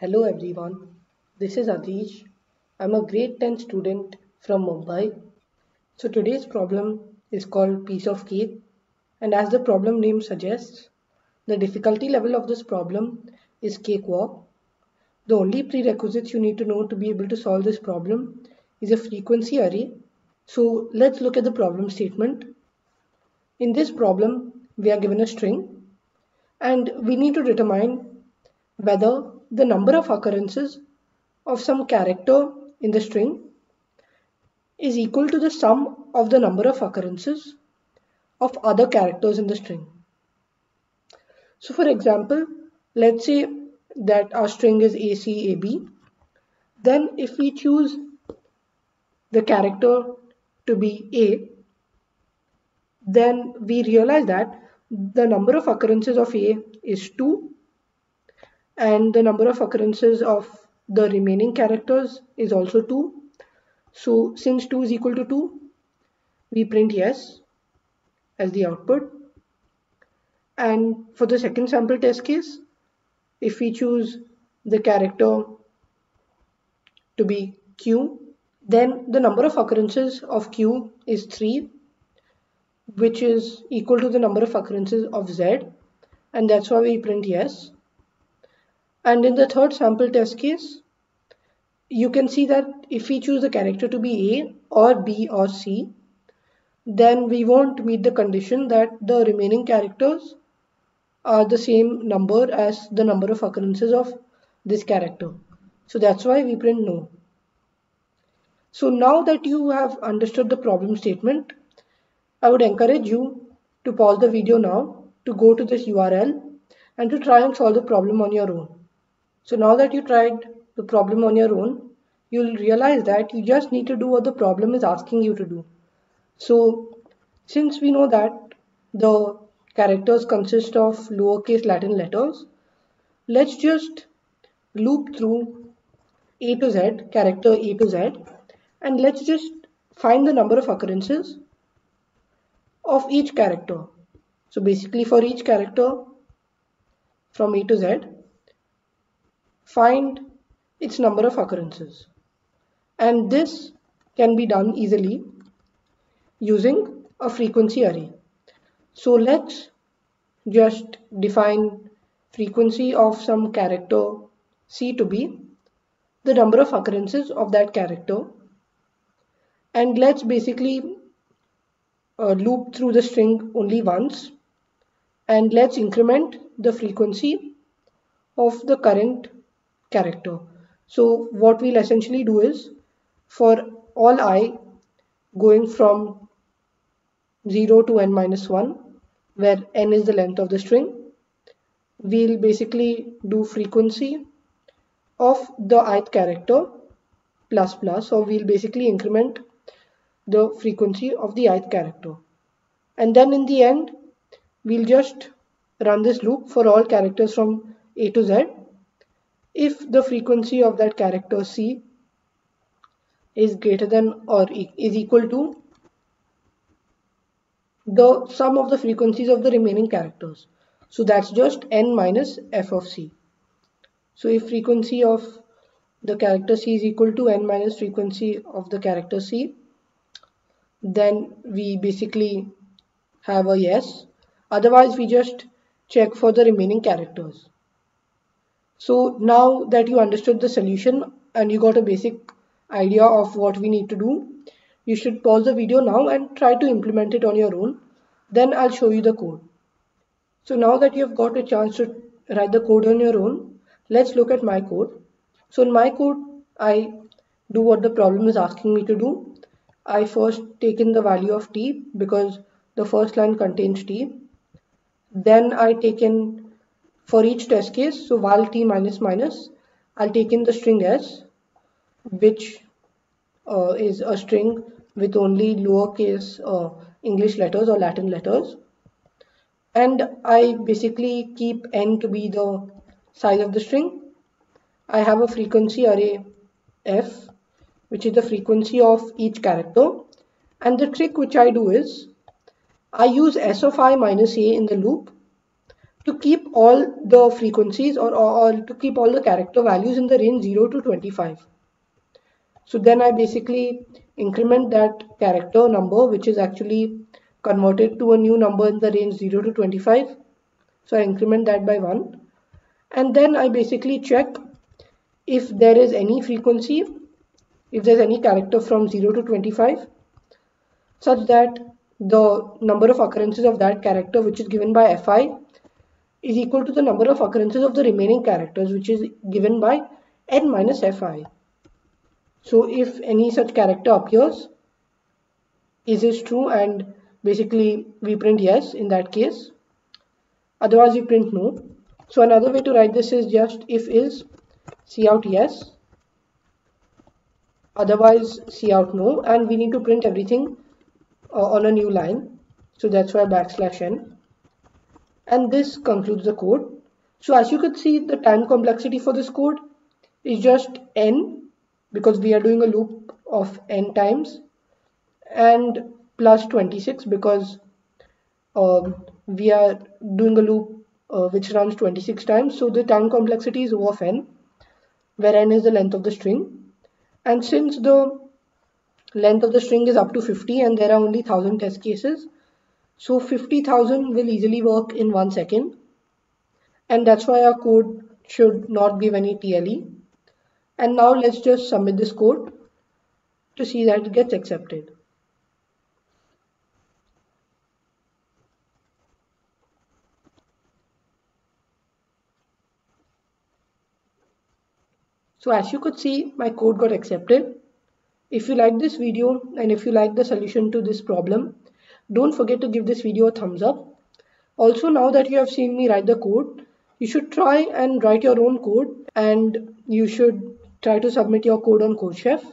Hello everyone, this is Adhish. I'm a grade 10 student from Mumbai. So today's problem is called piece of cake and as the problem name suggests, the difficulty level of this problem is cakewalk. The only prerequisites you need to know to be able to solve this problem is a frequency array. So let's look at the problem statement. In this problem, we are given a string and we need to determine whether the number of occurrences of some character in the string is equal to the sum of the number of occurrences of other characters in the string. So for example, let's say that our string is ACAB. Then if we choose the character to be A, then we realize that the number of occurrences of A is 2 and the number of occurrences of the remaining characters is also 2 so since 2 is equal to 2 we print yes as the output. And for the second sample test case if we choose the character to be q then the number of occurrences of q is 3 which is equal to the number of occurrences of z. And that's why we print yes and in the third sample test case, you can see that if we choose the character to be A or B or C, then we won't meet the condition that the remaining characters are the same number as the number of occurrences of this character. So that's why we print no. So now that you have understood the problem statement, I would encourage you to pause the video now to go to this URL and to try and solve the problem on your own. So now that you tried the problem on your own, you'll realize that you just need to do what the problem is asking you to do. So since we know that the characters consist of lowercase Latin letters, let's just loop through A to Z, character A to Z, and let's just find the number of occurrences of each character. So basically for each character from A to Z, find its number of occurrences. And this can be done easily using a frequency array. So let's just define frequency of some character C to be the number of occurrences of that character and let's basically uh, loop through the string only once and let's increment the frequency of the current character. So what we'll essentially do is for all i going from 0 to n minus 1 where n is the length of the string we'll basically do frequency of the ith character plus plus so we'll basically increment the frequency of the ith character and then in the end we'll just run this loop for all characters from a to z if the frequency of that character C is greater than or is equal to the sum of the frequencies of the remaining characters. So that's just n minus f of c. So if frequency of the character c is equal to n minus frequency of the character c, then we basically have a yes. Otherwise, we just check for the remaining characters. So now that you understood the solution and you got a basic idea of what we need to do, you should pause the video now and try to implement it on your own. Then I'll show you the code. So now that you've got a chance to write the code on your own, let's look at my code. So in my code, I do what the problem is asking me to do. I first take in the value of t because the first line contains t. Then I take in for each test case so while t minus minus I'll take in the string s which uh, is a string with only lowercase uh, English letters or Latin letters. And I basically keep n to be the size of the string. I have a frequency array f which is the frequency of each character. And the trick which I do is I use s of i minus a in the loop to keep all the frequencies or, or, or to keep all the character values in the range 0 to 25. So then I basically increment that character number which is actually converted to a new number in the range 0 to 25. So I increment that by 1 and then I basically check if there is any frequency, if there's any character from 0 to 25 such that the number of occurrences of that character which is given by fi is equal to the number of occurrences of the remaining characters which is given by n minus fi. So if any such character appears, is this true and basically we print yes in that case. Otherwise we print no. So another way to write this is just if is cout yes, otherwise cout no and we need to print everything uh, on a new line. So that's why backslash n and this concludes the code. So as you can see the time complexity for this code is just n because we are doing a loop of n times and plus 26 because um, we are doing a loop uh, which runs 26 times so the time complexity is O of n where n is the length of the string and since the length of the string is up to 50 and there are only 1000 test cases so 50,000 will easily work in one second. And that's why our code should not give any TLE. And now let's just submit this code to see that it gets accepted. So as you could see, my code got accepted. If you like this video and if you like the solution to this problem, don't forget to give this video a thumbs up. Also now that you have seen me write the code, you should try and write your own code and you should try to submit your code on CodeChef.